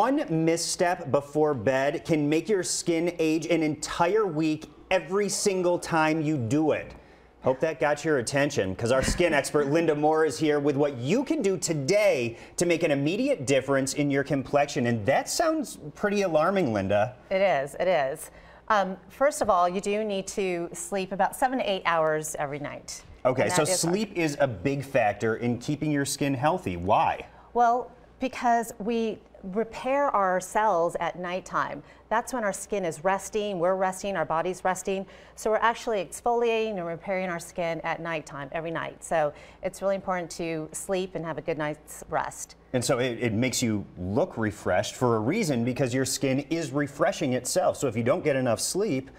One misstep before bed can make your skin age an entire week every single time you do it. Hope that got your attention because our skin expert Lynda Moore is here with what you can do today to make an immediate difference in your complexion. And that sounds pretty alarming, Lynda. It is, it is. Um, first of all, you do need to sleep about seven to eight hours every night. Okay, so is sleep is a big factor in keeping your skin healthy. Why? Well, because we repair our cells at nighttime. That's when our skin is resting, we're resting, our body's resting. So we're actually exfoliating and repairing our skin at nighttime every night. So it's really important to sleep and have a good night's rest. And so it, it makes you look refreshed for a reason because your skin is refreshing itself. So if you don't get enough sleep,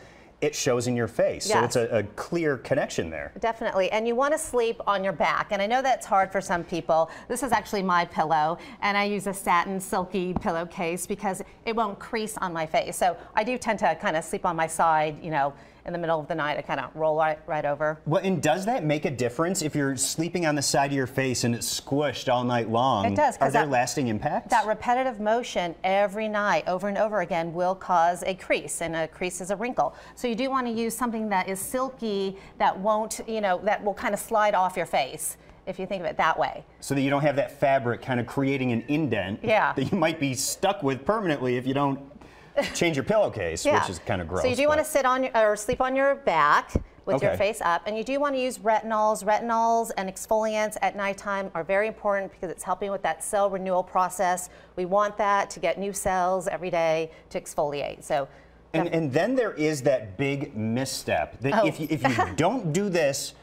it shows in your face. Yes. So it's a, a, clear connection there. Definitely. And you want to sleep on your back. And I know that's hard for some people. This is actually my pillow. And I use a satin silky pillowcase because it won't crease on my face. So I do tend to kind of sleep on my side, you know, in the middle of the night, I kind of roll right, right over. Well, and does that make a difference if you're sleeping on the side of your face and it's squished all night long? It does. Are there that, lasting impacts? That repetitive motion every night, over and over again, will cause a crease, and a crease is a wrinkle. So you do want to use something that is silky, that won't, you know, that will kind of slide off your face if you think of it that way. So that you don't have that fabric kind of creating an indent yeah. that you might be stuck with permanently if you don't change your pillowcase, yeah. which is kind of gross. So you do want to sit on your, or sleep on your back with okay. your face up, and you do want to use retinols. Retinols and exfoliants at nighttime are very important because it's helping with that cell renewal process. We want that to get new cells every day to exfoliate. So. And, and then there is that big misstep that oh. if you, if you don't do this,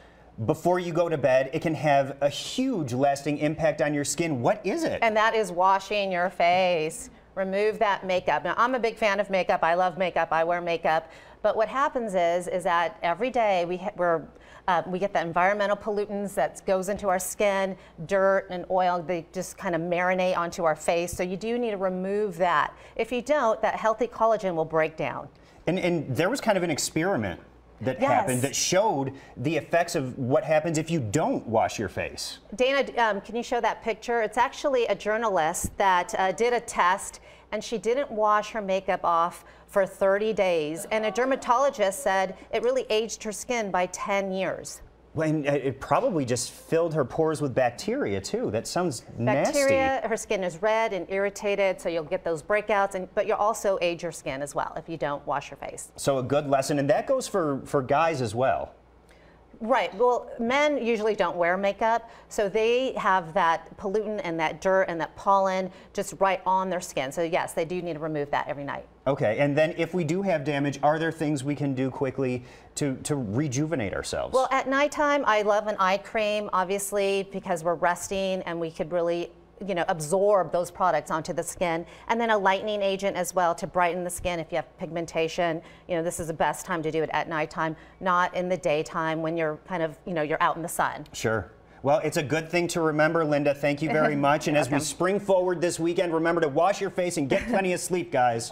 before you go to bed, it can have a huge lasting impact on your skin. What is it? And that is washing your face remove that makeup. Now, I'm a big fan of makeup. I love makeup. I wear makeup. But what happens is, is that every day we, we're, uh, we get the environmental pollutants that goes into our skin, dirt and oil, they just kind of marinate onto our face. So you do need to remove that. If you don't, that healthy collagen will break down. And, and there was kind of an experiment that yes. happened that showed the effects of what happens if you don't wash your face. Dana, um, can you show that picture? It's actually a journalist that uh, did a test and she didn't wash her makeup off for 30 days. And a dermatologist said it really aged her skin by 10 years. Well, and uh, it probably just filled her pores with bacteria too. That sounds bacteria, nasty. her skin is red and irritated, so you'll get those breakouts. And but you'll also age your skin as well if you don't wash your face. So a good lesson, and that goes for for guys as well. Right. Well, men usually don't wear makeup, so they have that pollutant and that dirt and that pollen just right on their skin. So yes, they do need to remove that every night. Okay. And then if we do have damage, are there things we can do quickly to, to rejuvenate ourselves? Well, at nighttime, I love an eye cream, obviously, because we're resting and we could really you know, absorb those products onto the skin. And then a lightening agent as well to brighten the skin if you have pigmentation. You know, this is the best time to do it at nighttime, not in the daytime when you're kind of, you know, you're out in the sun. Sure. Well, it's a good thing to remember, Lynda. Thank you very much. And as we spring forward this weekend, remember to wash your face and get plenty of sleep, guys.